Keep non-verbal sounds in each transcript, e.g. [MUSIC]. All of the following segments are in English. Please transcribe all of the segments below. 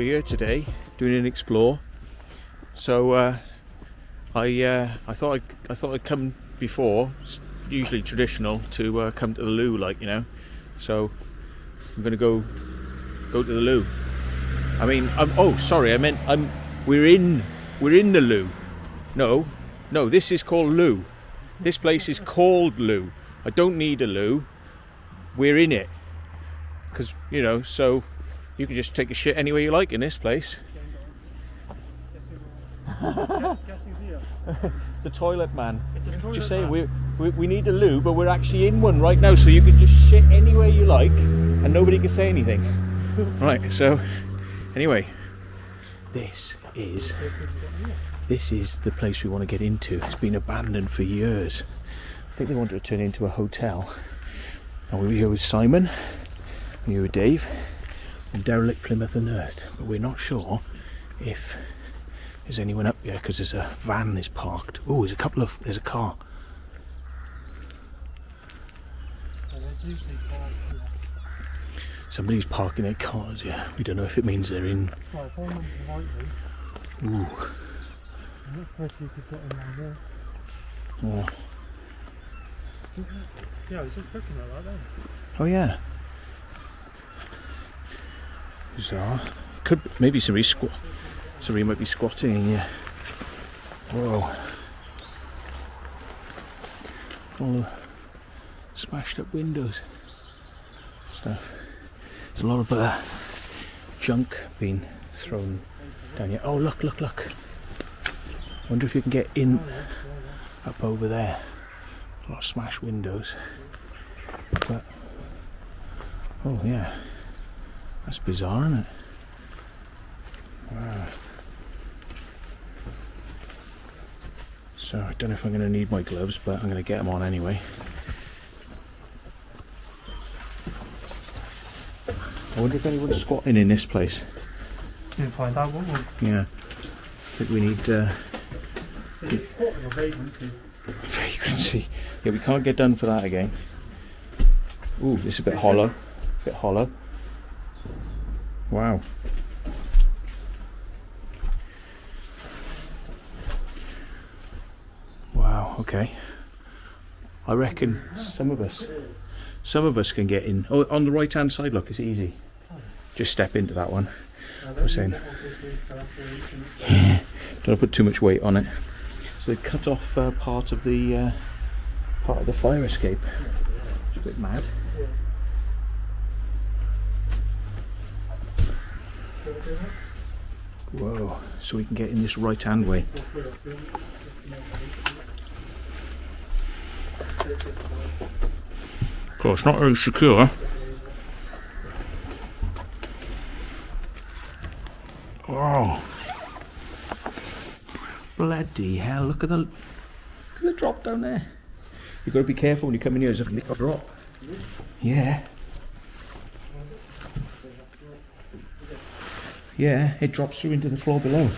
Here today doing an explore. So uh, I uh, I thought I'd, I thought I'd come before, it's usually traditional to uh, come to the loo, like you know. So I'm gonna go go to the loo. I mean, I'm, oh sorry, I meant I'm we're in we're in the loo. No, no, this is called Looe. This place is called Looe. I don't need a loo. We're in it because you know so you can just take a shit anywhere you like in this place. [LAUGHS] The toilet man. Just say we, we we need a loo but we're actually in one right now so you can just shit anywhere you like and nobody can say anything. [LAUGHS] Right so anyway. This is this is the place we want to get into. It's been abandoned for years. I think they wanted to turn it into a hotel. And we were here with simon you with Dave and derelict Plymouth unearthed, but we're not sure if there's anyone up here because there's a van is parked. Oh, there's a couple of there's a car. Somebody's parking their cars. Yeah, we don't know if it means they're in. Ooh. Oh. Yeah, I was just looking at that then. Oh yeah. Bizarre. Could maybe somebody squat. Somebody might be squatting in here. Whoa. All the smashed up windows. Stuff. There's a lot of uh, junk being thrown down here. Oh look, look, look. Wonder if you can get in up over there. A lot of smashed windows. But oh yeah. That's bizarre, isn't it? Wow. So I don't know if I'm going to need my gloves, but I'm going to get them on anyway. I wonder if anyone's squatting in this place. Didn't find out, what we? Yeah. I think we need uh, It's squatting or vacancy. vacancy. Yeah, we can't get done for that again. Ooh, this is a bit hollow. A bit hollow. Wow. Wow, okay. I reckon some of us some of us can get in. Oh, on the right hand side, look, it's easy. Just step into that one. I was saying. Yeah, Don't put too much weight on it. So they cut off uh, part of the uh, part of the fire escape. It's a bit mad. Whoa! So we can get in this right hand way. Of course, not very secure. Oh! Bloody hell! Look at the look at the drop down there. You've got to be careful when you come in here. There's a drop. Yeah. Yeah, it drops through into the floor below.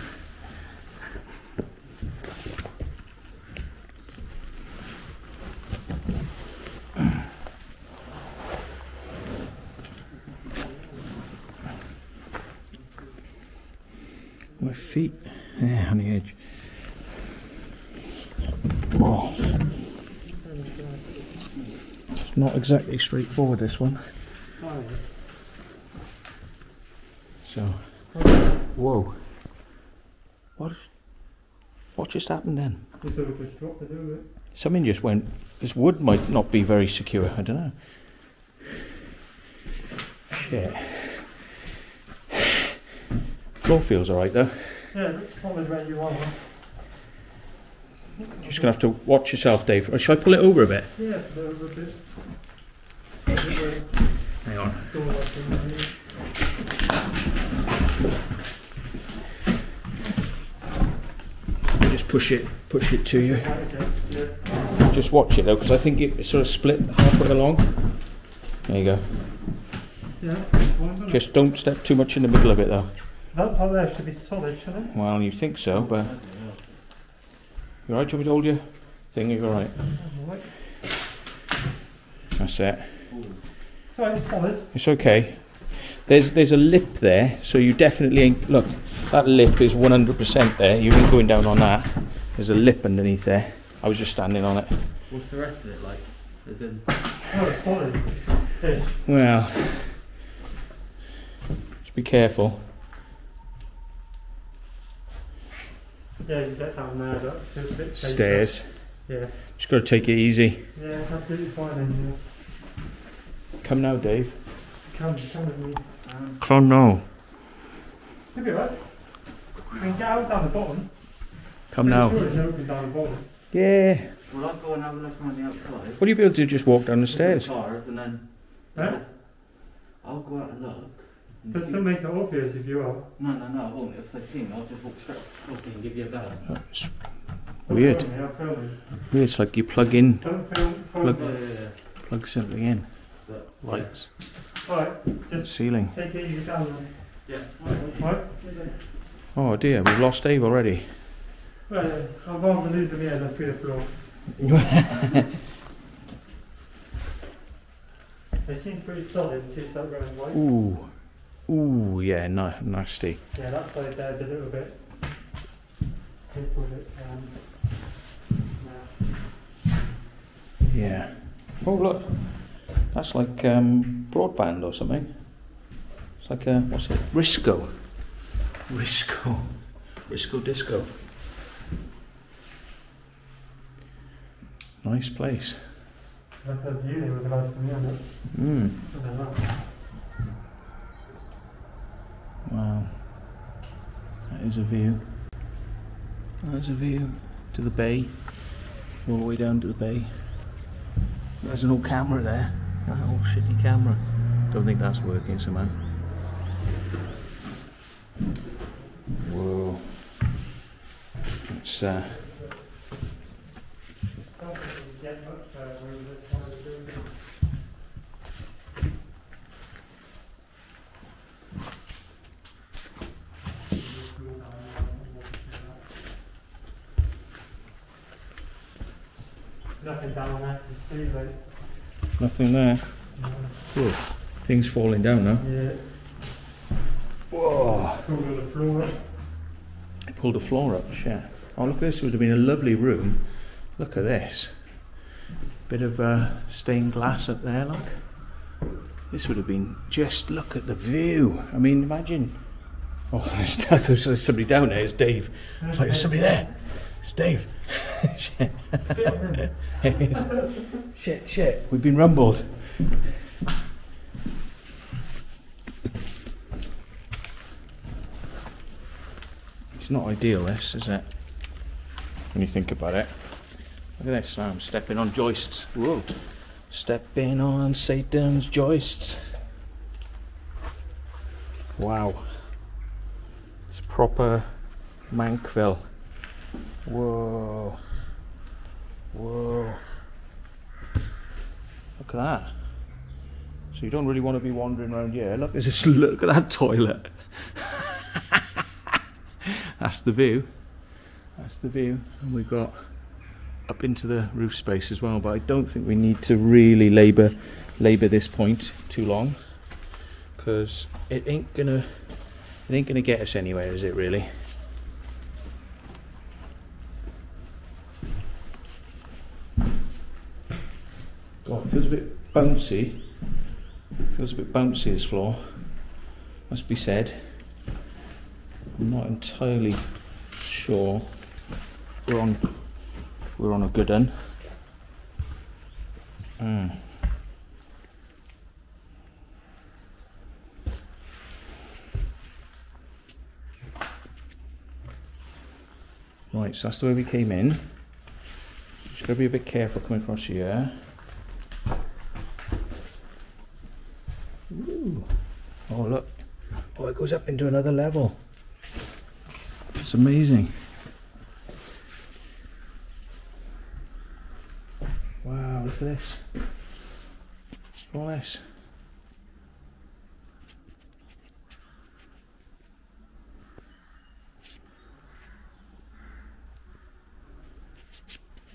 My feet, yeah, on the edge. Oh. It's not exactly straightforward, this one. So, whoa. What? What just happened then? Just have a quick drop to do it. Something just went. This wood might not be very secure. I don't know. Shit. Floor feels alright though. Yeah, it looks solid where you are. Just gonna have to watch yourself, Dave. Or shall I pull it over a bit? Yeah, a bit. Hang on. Door open there. Just push it, push it to you. Right, okay. Yeah. Just watch it though, because I think it sort of split halfway along. There you go. Yeah, that's one, isn't it? Just don't step too much in the middle of it though. That part there should be solid, shouldn't it? Well, you think so, but you alright? Do you want me to hold your thing? You're alright. Right. That's it. So it's solid. It's okay. There's there's a lip there, so you definitely ain't. Look, that lip is 100% there. You ain't going down on that. There's a lip underneath there. I was just standing on it. What's the rest of it like? As in, Oh, it's solid. Yeah. Well, just be careful. Yeah, you get down there, but it's a bit safer. Stairs. Yeah. Just got to take it easy. Yeah, it's absolutely fine in Come now, Dave. Come, come with me. Um, Come now. Be right. We can get out down the bottom. Come now. Sure there's open down the bottom. Yeah. will I go and have a look around the outside? Will you be able to just walk down the stairs? Cars and then. Huh? I'll go out and look. and But don't make it obvious if you are. No, no, no, I won't. If they see me, I'll just walk straight up and give you a bell. It's Don't Weird. film me, film weird. It's like you plug in, Don't film, film Look. Yeah, yeah, yeah. plug something in. But, Lights, Alright, just ceiling. take it easy down then. Yeah. Right? Oh dear, we've lost Dave already. Well, I'd rather lose him here than through the floor. [LAUGHS] It seems pretty solid until you start going white. Ooh, ooh, yeah, no, nasty. Yeah, that side there's a little bit. Little bit. Um, nah. Yeah. Oh look, that's like um, broadband or something. It's like a what's it? Risco. Risco. Risco disco. Nice place. That's a view they would have from here. but Mm. I don't know. Wow. That is a view. There's a view to the bay. All the way down to the bay. There's an old camera there. An old shitty camera. Don't think that's working somehow. Whoa. It's uh Don't think you get much where you live, what you're doing. Nothing down there to see, like. Nothing there. no. Whoa. Things falling down now. Yeah, Whoa. pulled the floor up. Pulled the floor up, shit. Oh, look, this would have been a lovely room. Look at this. Bit of uh, stained glass up there, look. This would have been just look at the view. I mean, imagine. Oh, there's, [LAUGHS] there's somebody down there. It's Dave. It's like there's somebody there. It's Dave. shit. shit, shit. We've been rumbled. It's not ideal, this, is it? When you think about it. Look at this, I'm stepping on joists. Whoa. Stepping on Satan's joists. Wow. It's proper Mankville. Whoa. Whoa. Look at that. So you don't really want to be wandering around here. Look, this, look at that toilet. [LAUGHS] That's the view. That's the view. And we've got up into the roof space as well, but I don't think we need to really labour labour this point too long because it ain't gonna it ain't gonna get us anywhere, is it really? Well, it feels a bit bouncy. It Feels a bit bouncy this floor. Must be said. I'm not entirely sure. We're on we're on a good one. Mm. Right, so that's the way we came in. Just gotta be a bit careful coming across here. Ooh. Oh look. Oh it goes up into another level. It's amazing. Wow, look at this. All this.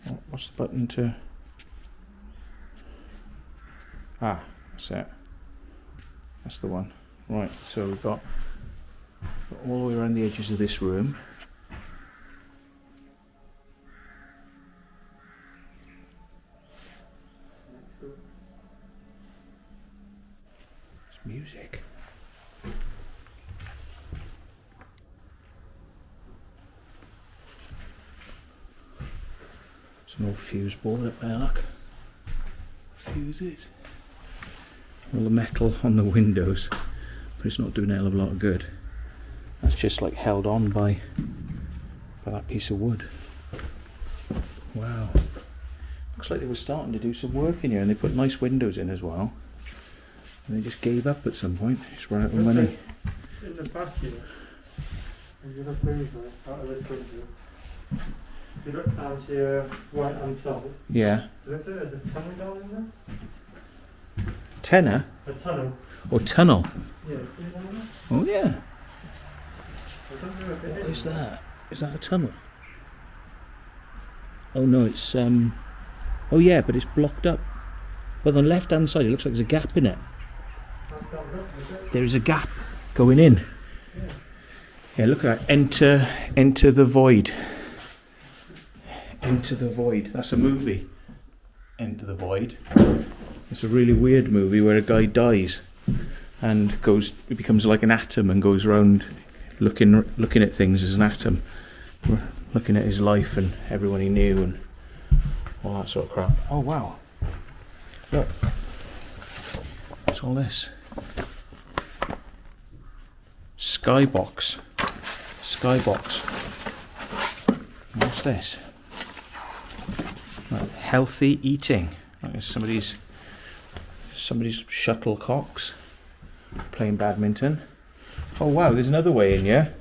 Oh, What's the button to? Ah, that's it. That's the one. Right, so we've got, got all the way around the edges of this room. It's music. It's an old fuse board up there, look. Fuses. All the metal on the windows, but it's not doing a hell of a lot of good. That's just like held on by by that piece of wood. Wow. Looks like they were starting to do some work in here and they put nice windows in as well. And they just gave up at some point. Just ran out of money. In the back here, you out of this window, if you look down to your right hand side, Yeah. there's a, there's a tunnel down in there. Tenor A tunnel. Or tunnel? Yeah, see it down there? Oh yeah. I don't know if it What is that? Is that a tunnel? Oh no, it's um. Oh yeah, but it's blocked up. But on the left-hand side, it looks like there's a gap in it. I've got it, is it? There is a gap going in. Yeah. Yeah, look at that. Enter, enter the void. Enter the void. That's a movie. Enter the void. It's a really weird movie where a guy dies and goes, it becomes like an atom and goes around looking, looking at things as an atom, looking at his life and everyone he knew and all that sort of crap. Oh wow! Look, what's all this? Skybox. Skybox. What's this? Healthy eating. Like it's somebody's somebody's shuttlecocks playing badminton. Oh wow, there's another way in here.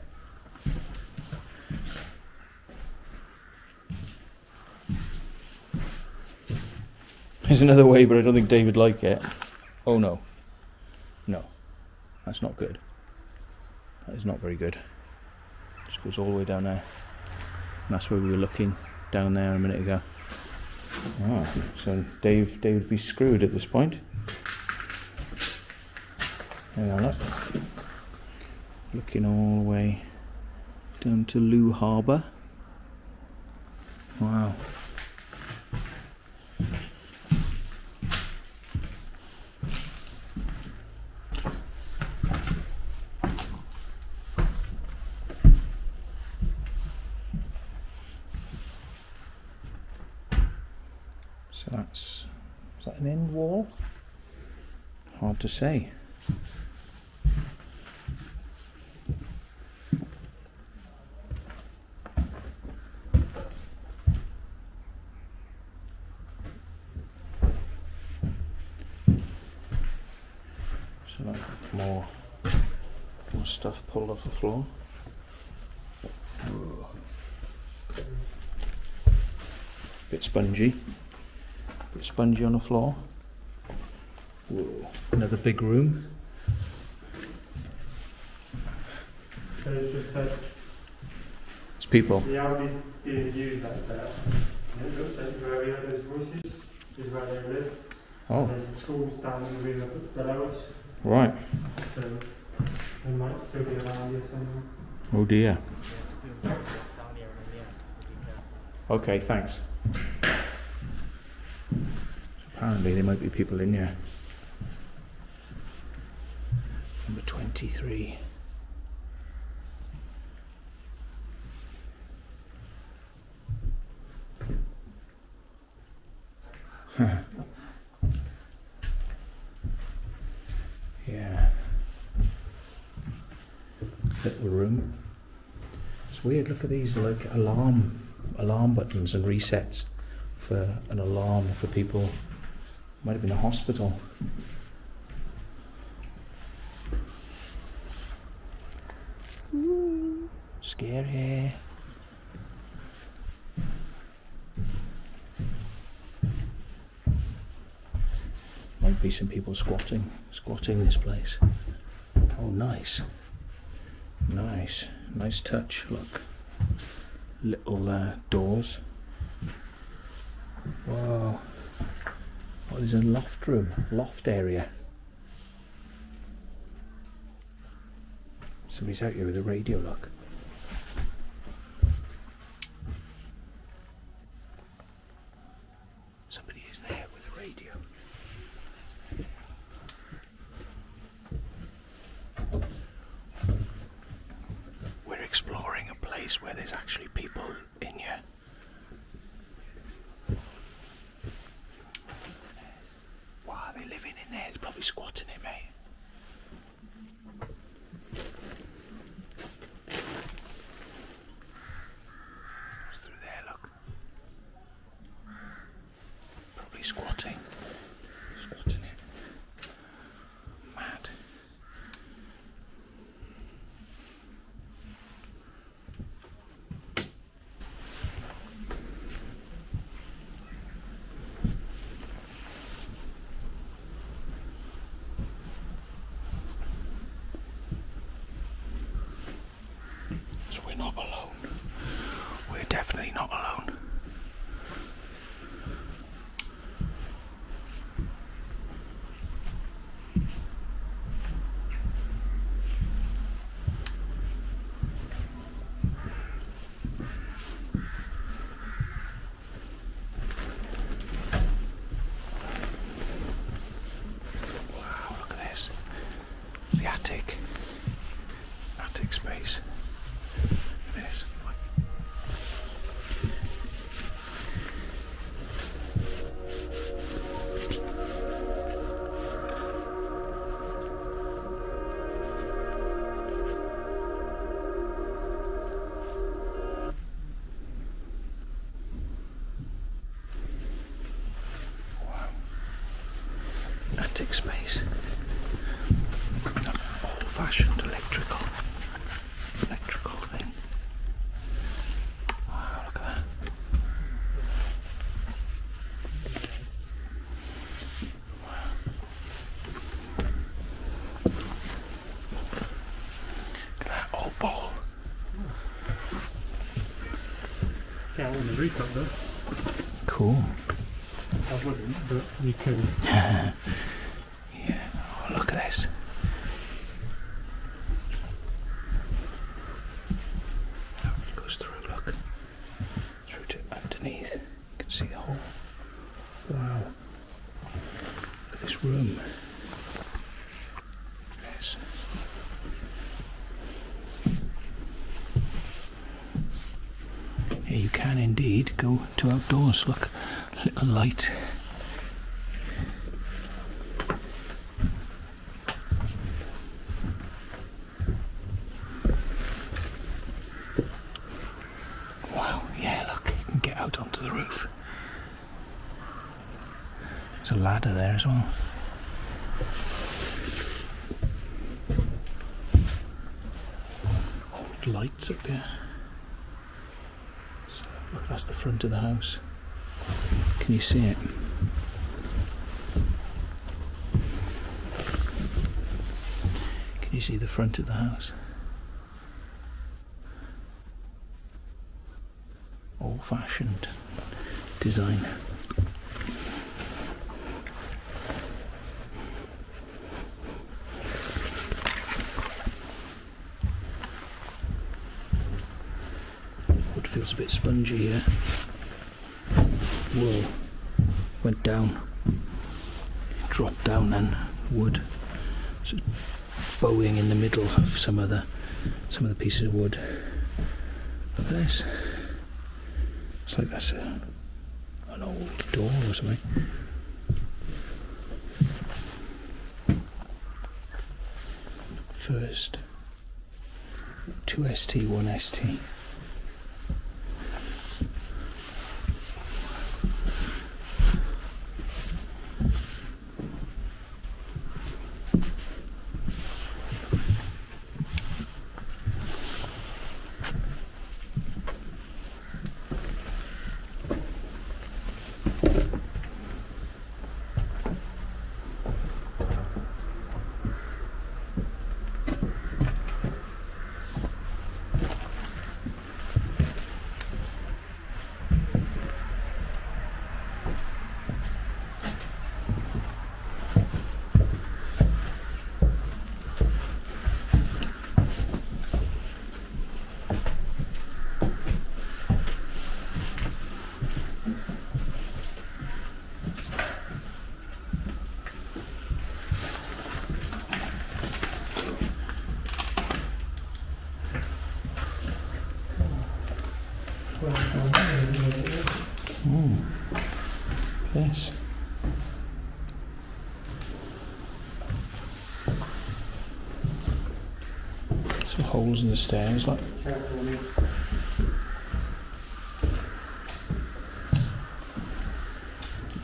There's another way, but I don't think David like it. Oh no. No. That's not good. That is not very good. Just goes all the way down there. And that's where we were looking down there a minute ago. Oh, so Dave, Dave would be screwed at this point. Hang on, look. Looking all the way down to Looe Harbour. Wow. So that's is that an end wall? Hard to say. So like more more stuff pulled off the floor. Ooh. Bit spongy. Bit spongy on the floor. Whoa. Another big room. It's just that It's people. the Audi being used like that. And it looks like where we have those voices is where they live. Oh, There's schools down in the river below us, right. so they might still be around here somewhere. Oh dear. Okay, thanks. Apparently, there might be people in here. Number 23. Huh. [LAUGHS] yeah. Little room. It's weird. Look at these, like alarm, alarm buttons and resets for an alarm for people. Might have been a hospital. Ooh, scary. Might be some people squatting, squatting this place. Oh, nice. Nice, nice touch. Look, little uh, doors. Whoa! what is a loft room, loft area. Somebody's out here with a radio lock. Attic. Attic space. Can't on the roof up there. Cool. I wouldn't, but you can. Yeah. Oh, look at this. Oh, it goes through, look. Through to underneath. You can see the whole. Wow. Look at this room. Yes. Here you can indeed go to outdoors. Look, little light. Wow, yeah, look, you can get out onto the roof. There's a ladder there as well. Old lights up here. That's the front of the house. Can you see it? Can you see the front of the house? Old fashioned design. Wood here. Whoa. Went down. Dropped down then. Wood. So bowing in the middle of some of the some of the pieces of wood. Look at this. It's like that's a, an old door or something. First, 2ST, 1ST. Some holes in the stairs, like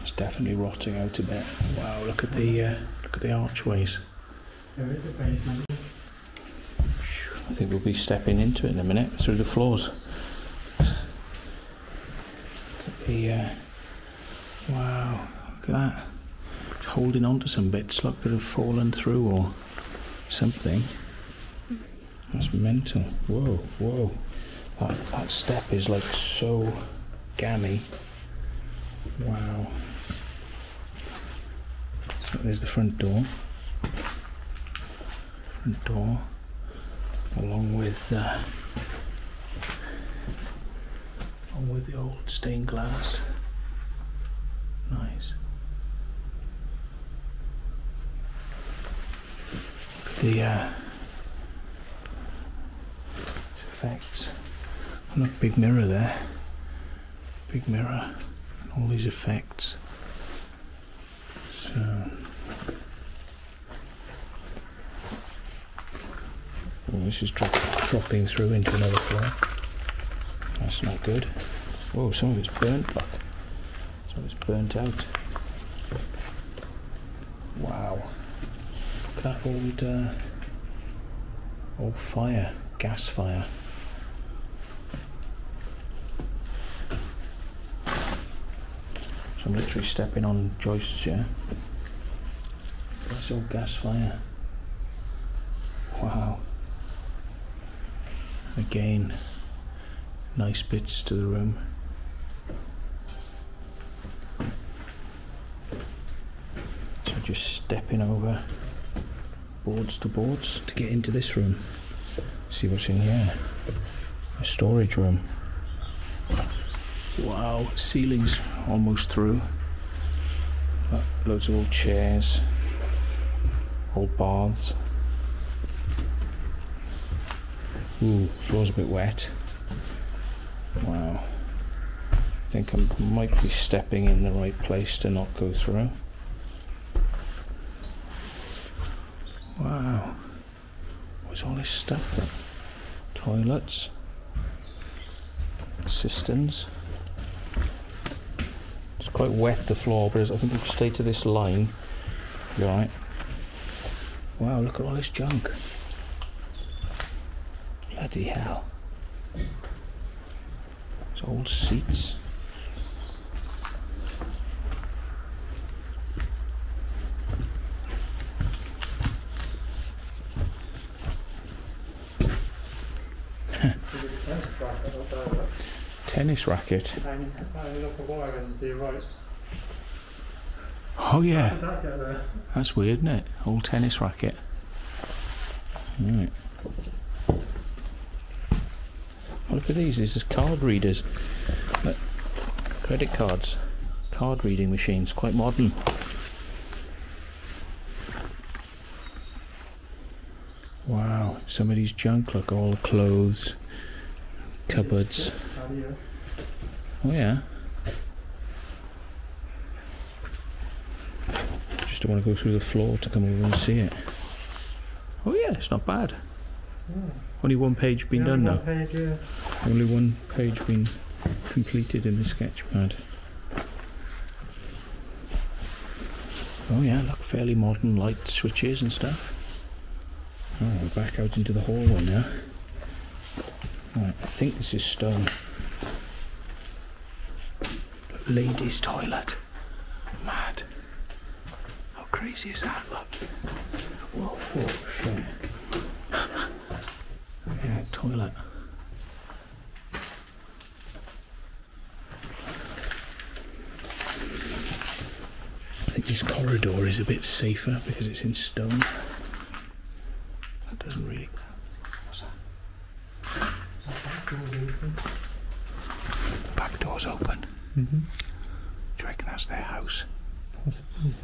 it's definitely rotting out a bit. Wow, look at the uh, look at the archways. There is a basement. I think we'll be stepping into it in a minute through the floors. Look at the uh, wow, look at that. It's holding on to some bits, look that have fallen through or something. That's mental. Whoa, whoa. That, that step is like so gammy. Wow. So there's the front door. Front door along with uh, along with the old stained glass. Nice. The uh, effects. Big mirror there. Big mirror. All these effects. So. Oh, this is drop, dropping through into another floor. That's not good. Whoa, some of it's burnt, look. Some of it's burnt out. Wow. That old, uh, old fire, gas fire. So I'm literally stepping on joists here. That's old gas fire. Wow. Again, nice bits to the room. So just stepping over boards to boards to get into this room. See what's in here. A storage room. Wow, ceilings almost through. Uh, Loads of old chairs, old baths. Ooh, floor's a bit wet. Wow. I think I might be stepping in the right place to not go through. Wow. What's all this stuff? Toilets. Cisterns. Quite wet the floor, but I think if you stay to this line, you're alright. Wow, look at all this junk. Bloody hell. It's old seats. There's a tennis racket up there, look. Tennis racket. Tiny, tiny little wire in to your right. Oh yeah, that that's weird, isn't it? Old tennis racket. Right. Look at these. These are card readers. Credit cards. Card reading machines. Quite modern. Wow. Somebody's junk. Look, all the clothes, cupboards. Patio. Oh yeah. Just don't want to go through the floor to come over and see it. Oh yeah, it's not bad. Yeah. Only one page been Yeah, done now. Page, yeah. Only one page been completed in the sketchpad. Oh yeah, look, fairly modern light switches and stuff. Oh, back out into the hallway now. Right, I think this is stone. Ladies' toilet. Mad. How crazy is that? Look. Whoa, whoa, shit. yeah, toilet. I think this corridor is a bit safer because it's in stone.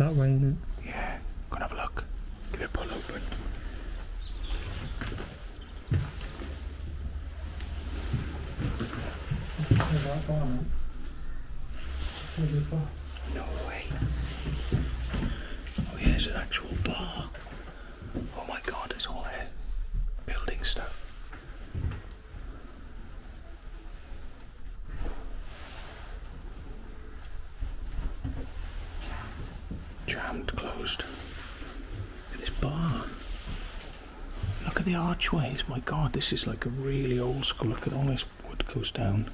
start raining. Yeah, go and have a look. Give it a pull open. No way. Oh yeah, it's an actual bar. Oh my god, it's all here. Building stuff. My God, this is like a really old school. Look at all this wood goes down,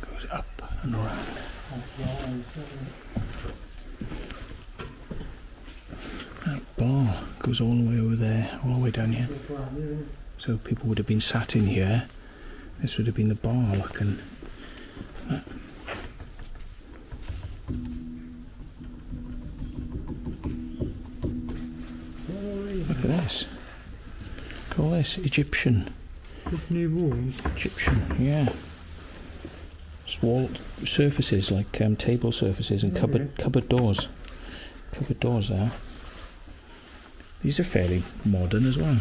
goes up and around. That bar goes all the way over there, all the way down here. So people would have been sat in here. This would have been the bar, looking. Look at all this Egyptian. This new walls. Egyptian, yeah. It's wall surfaces like um, table surfaces and cupboard Okay. cupboard doors. Cupboard doors there. These are fairly modern as well.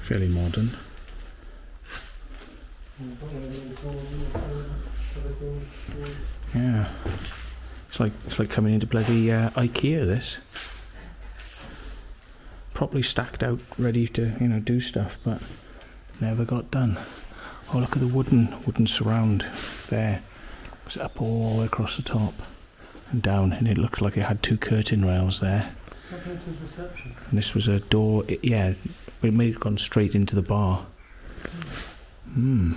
Fairly modern. Yeah. It's like it's like coming into bloody uh, IKEA. This properly stacked out, ready to you know do stuff, but never got done. Oh, look at the wooden wooden surround there. It's up all the way across the top and down, and it looks like it had two curtain rails there. Reception. And this was a door. It, yeah, it may have gone straight into the bar. Hmm.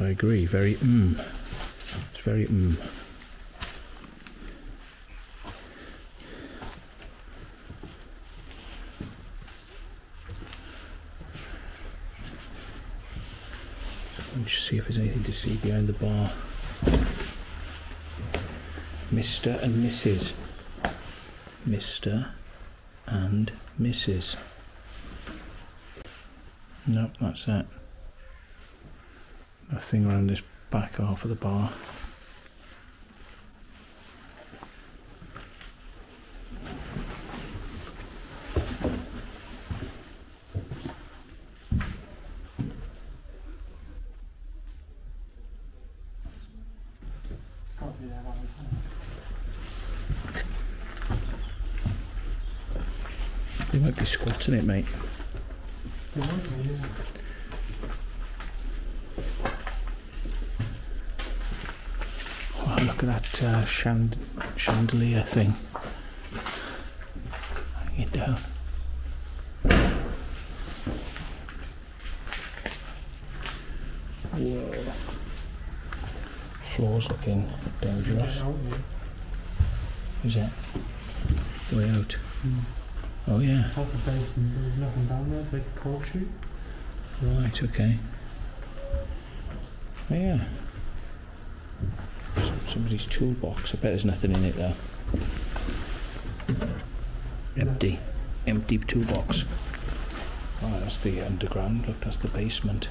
I agree. Very mm. It's very mm. See if there's anything to see behind the bar. Mr. and Mrs. Mr. and Mrs. Nope, that's it. Nothing around this back half of the bar. It's got to be there, that was it. They squatting it, mate. It might be, yeah. Oh, look at that uh, chand- chandelier thing. Hang it down. Whoa. Floor's looking dangerous. Get out here. Is it? Way out. Mm. Oh yeah. Basement. There was nothing down there. It's like a. Right, okay. Oh, yeah. Somebody's toolbox. I bet there's nothing in it though. Empty. Empty toolbox. Oh, that's the underground. Look, that's the basement.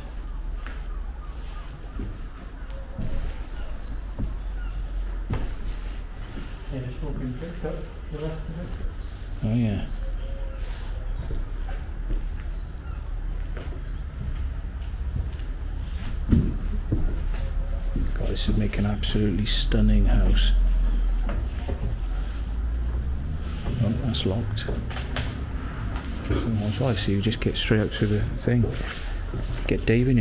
Yeah, it's all been picked up. The rest of it. Oh, yeah. God, this would make an absolutely stunning house. Oh, that's locked. That's why. So you just get straight out through the thing. Get Dave in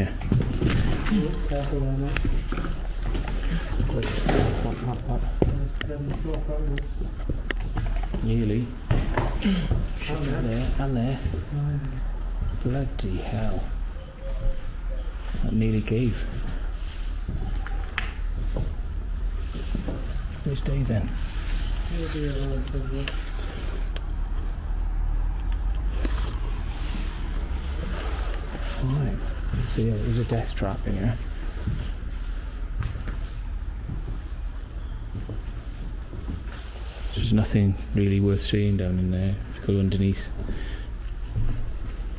photos. Nearly. And. There and there. Bloody hell. That nearly gave. Where's Dave then? Here'll be a road as well. Right. So yeah, there's a death trap in here. There's nothing really worth seeing down in there. If you go underneath.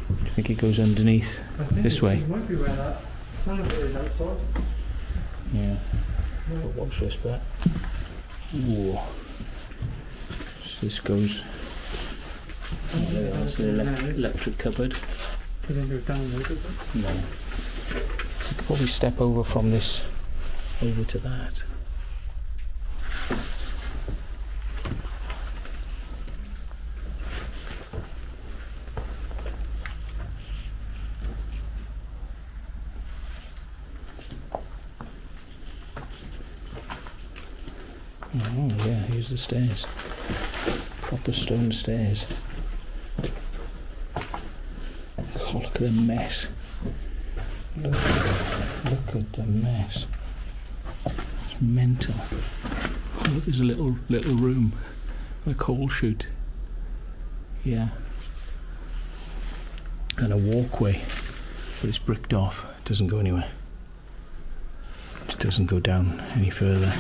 Do you think it goes underneath? This way. It might be where that. Some of it is outside. Yeah. Watch this bit. Ooh. So this goes. Oh, that's the elec- electric cupboard. No. You could probably step over from this over to that. Oh yeah, here's the stairs. Proper stone stairs. God, look at the mess. Look, look at the mess. It's mental. Oh, look, there's a little little room, a coal chute. Yeah. And a walkway, but it's bricked off. It doesn't go anywhere. It doesn't go down any further.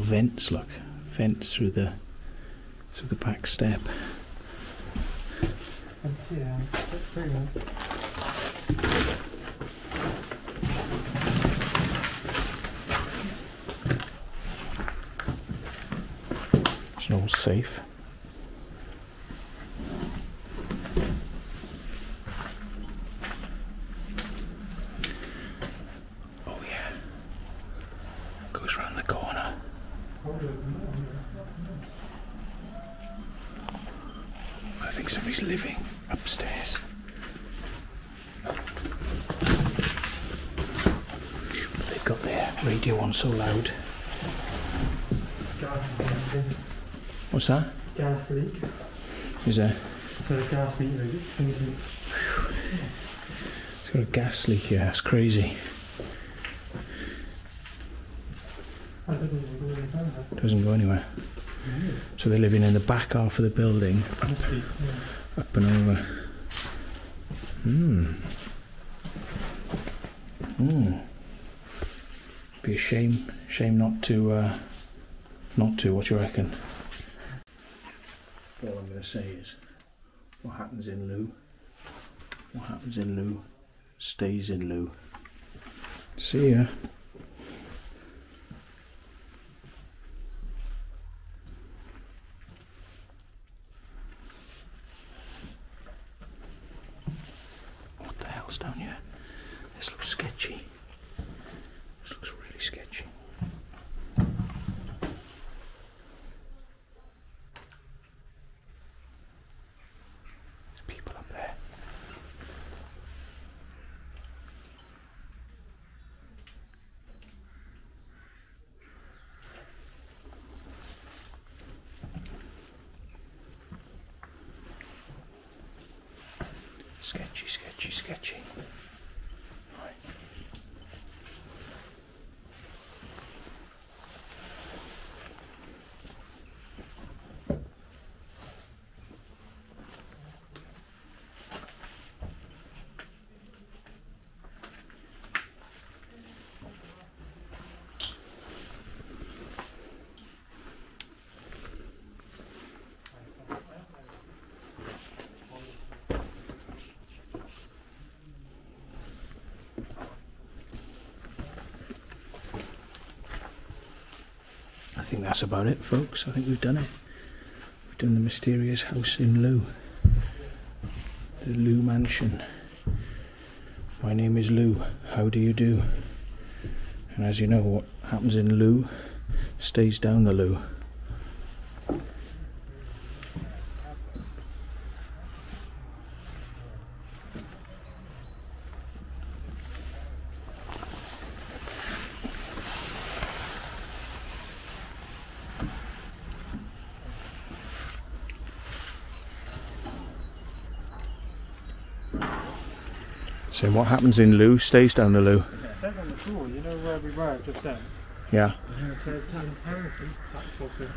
Little vents, look, vents through the through the back step. Yeah, pretty good. It's old safe. Oh yeah. Goes round the corner. I think somebody's living upstairs. They've got their radio on so loud. Gas leak. What's that? Gas leak. Is there? So the gas thinking, It's got a gas leak here. That's crazy. I don't know what we're doing Doesn't go anywhere. So they're living in the back half of the building, up and over. Hmm. Hmm. Be a shame, shame not to, uh, not to. What do you reckon? All I'm going to say is, what happens in Looe? What happens in Looe stays in Looe. See ya. What the hell's down here? This looks sketchy. This looks really sketchy. There's people up there. Sketchy, sketchy, sketchy. Right. I think that's about it, folks. I think we've done it. We've done the mysterious house in Looe. The Looe Mansion. My name is Lou. How do you do? And as you know, what happens in Looe stays down the Lou. So what happens in Looe stays down the Lou. It says on the floor, you know where we were just then? Yeah. And it says inheritance tax office.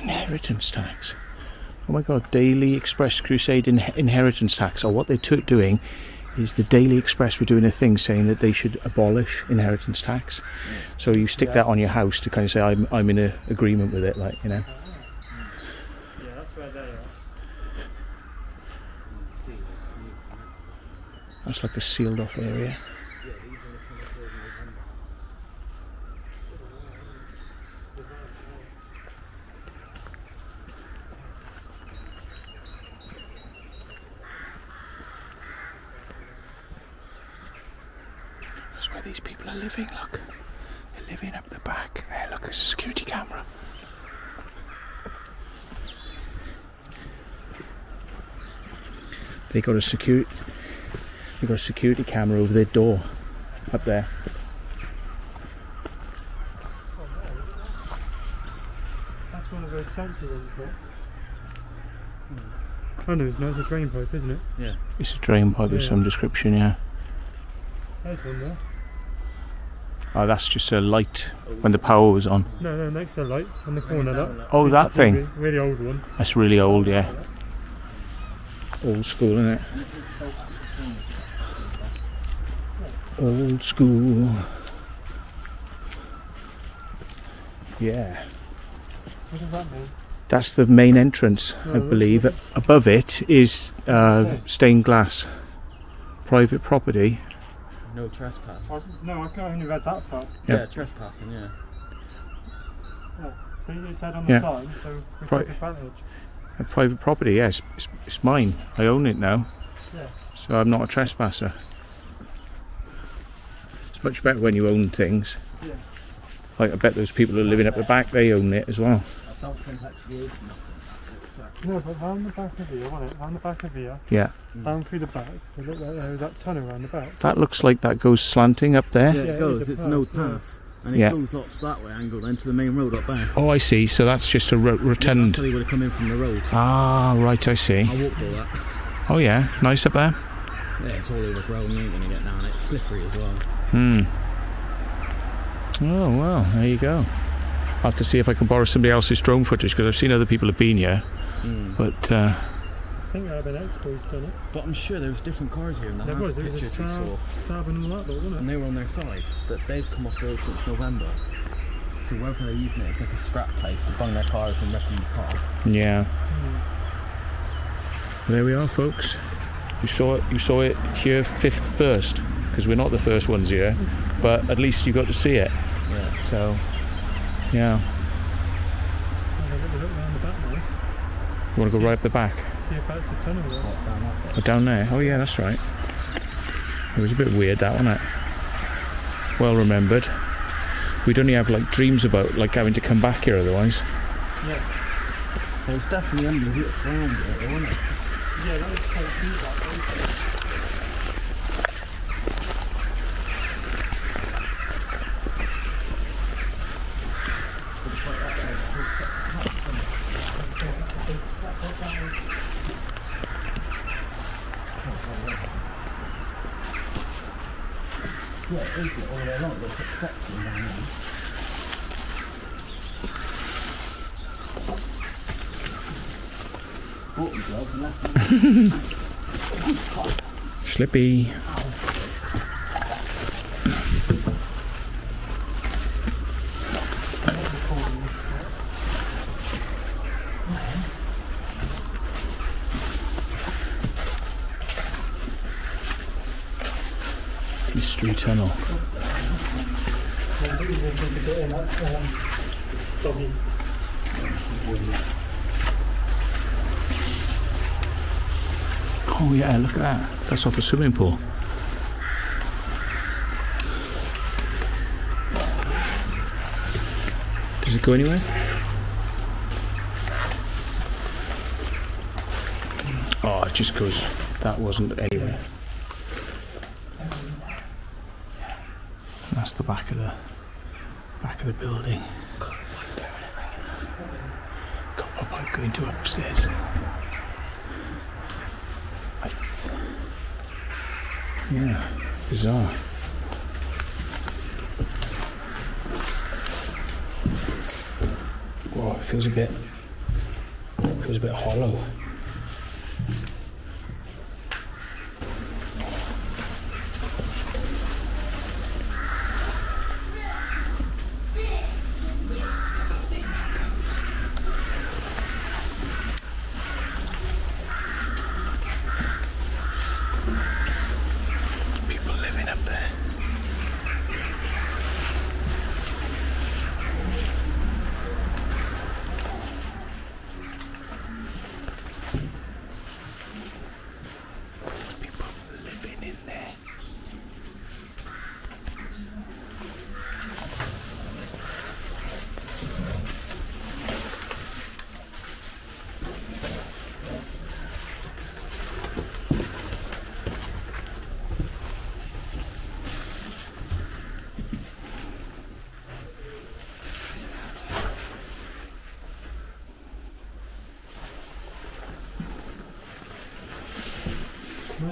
Inheritance tax. Oh my god, Daily Express Crusade in- inheritance tax. Or what they're doing is the Daily Express were doing a thing saying that they should abolish inheritance tax. So you stick Yeah. that on your house to kind of say I'm I'm in a agreement with it, like you know. Yeah, that's where they are. That's like a sealed off area. That's where these people are living, look. They're living up the back. There, look, there's a security camera. They got a security they got a security camera over their door. up there. That's one of those sensor ones, right? Hmm. Oh no, it's not. It's a drain pipe, isn't it? Yeah. It's a drain pipe of some description, yeah. There's one there. Oh, that's just a light when the power was on. No, no, next to the light on the corner. That. Oh, that thing. Really old one. That's really old, yeah. Old school, isn't it? Old school. Yeah. What does that mean? That's the main entrance, Oh, I believe. good. Above it is uh, stained glass. Private property. No trespass. No, I can't only read that far. Yeah. Yeah, trespassing, yeah. yeah. See, it said on the Yeah. sign, so we Right. took advantage. A private property, yes. It's, it's mine. I own it now. Yeah. So I'm not a trespasser. It's much better when you own things. Yeah. Like I bet those people who are living up the back, they own it as well. I don't think that's good. No, but round the back of here, wasn't it? Round the back of here, Yeah. down through the back. So look like there was that tunnel round the back. That looks like that goes slanting up there. Yeah, Yeah, it it goes. is a It's no path, yeah. And it Yeah. goes up that way angle then to the main road up there. Oh, I see. So that's just a ro- Yeah, rotund. that's how would have come in from the road. Ah, right. I see. I walked all that. Oh yeah, nice up there. Yeah, it's all overgrown. You ain't gonna get down. It's slippery as well. Hmm. Oh well, there you go. I'll have to see if I can borrow somebody else's drone footage because I've seen other people have been here, Mm. but uh, I think Urban Expo's done it. But I'm sure there was different cars here in the There house was, there was a pictures we Saab, saw. Saab and all that, though, wasn't And they were on their side. But they've come off the road since November. So whether they're using it as like a scrap place to bung their cars and wrecking the car. yeah. Hmm. There we are, folks. You saw it. You saw it here fifth first because we're not the first ones here, but at least you got to see it. Yeah. So, yeah. Have a little look round the back now. You want to go right up the back See if that's a tunnel there. What, down that bit? down there? Oh yeah, that's right. It was a bit weird that, wasn't it? Well remembered. We'd only have like dreams about like having to come back here otherwise. Yeah. So it's definitely under around it, wasn't it? Yeah, that was quite cute, that one. Yeah, it is all day long. There's a section down there. Slippy. Mystery tunnel. Soggy. Oh yeah, look at that. Off a swimming pool. Does it go anywhere? Oh, it just goes. That wasn't anywhere. That's the back of the back of the building. Copper pipe going to upstairs. Yeah, bizarre. Whoa, it feels a bit feels a bit hollow. People living up there.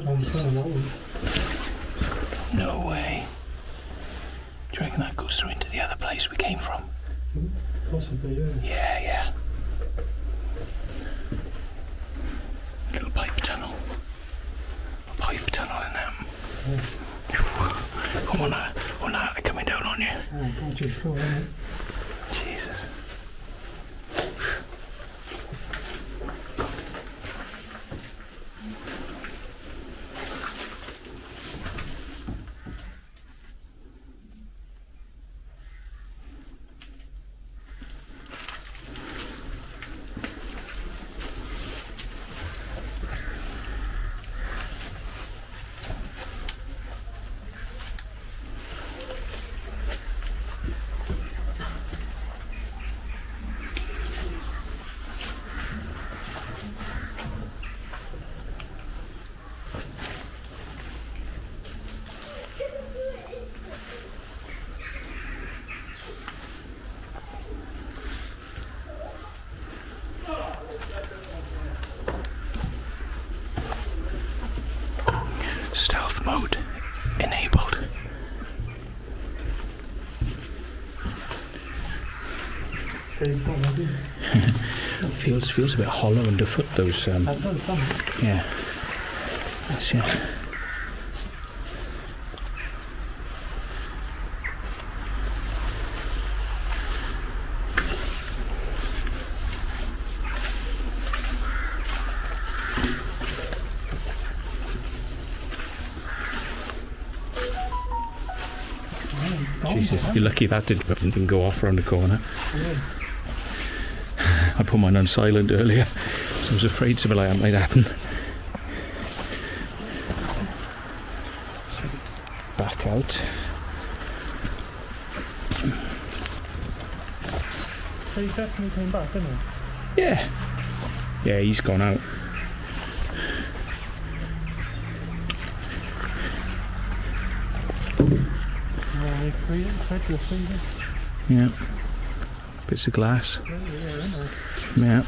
one turn, that one. No way. Do you reckon that goes through into the other place we came from? Possibly, yeah. Yeah, yeah. Little pipe tunnel. A pipe tunnel in them. Oh, no, oh no, they're coming down on you. Oh, God, you're sure, isn't it? Jesus. Stealth mode enabled. They've got one, didn't Feels feels a bit hollow underfoot. Those um, they? I've done some. yeah. That's yeah. Jesus, you're lucky that didn't, didn't go off around the corner. I put mine on silent earlier, so I was afraid something like that might happen. Back out. So he definitely came back, didn't he? Yeah. Yeah, he's gone out. Yeah, Bits of glass. Yeah.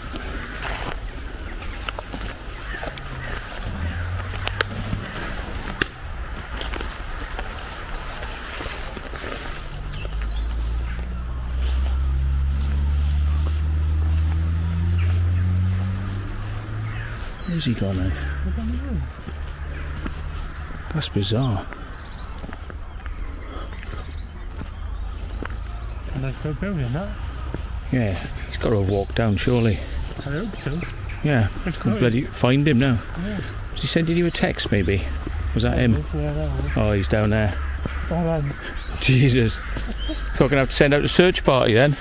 Where's he gone then? That's bizarre. And they're building that. Yeah, he's got to have walked down, surely. I hope so. Yeah, Of can bloody find him now. Yeah. Was he sending you a text, maybe? Was that him? Oh, he's down there. [LAUGHS] Jesus. So I'm going to have to send out a search party then.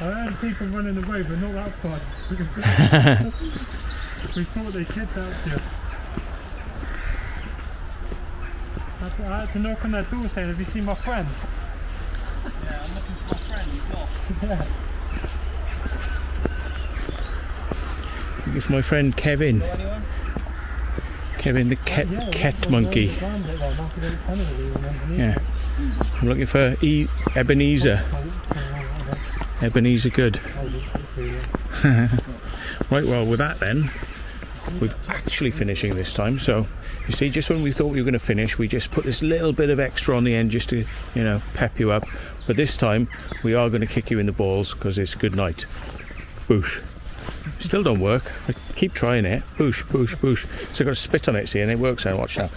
I heard people running away, but not that far. [LAUGHS] we thought they kidnapped you. I, I had to knock on their door saying, have you seen my friend? Yeah, I'm looking for my friend. He's lost. Yeah. Looking for my friend Kevin. Kevin the ket, Yeah, ket that's- monkey. that's around it, like, massive little tunnel that we went underneath. Yeah. I'm looking for e- Ebenezer. Ebeneezer Goode. Right, well, with that then, we're actually finishing this time. So, you see, just when we thought we were going to finish, we just put this little bit of extra on the end just to, you know, pep you up. But this time, we are going to kick you in the balls because it's good night. Boosh. Still don't work. I keep trying it. Boosh, boosh, boosh. So I've got to spit on it, see, and it works now. Watch now.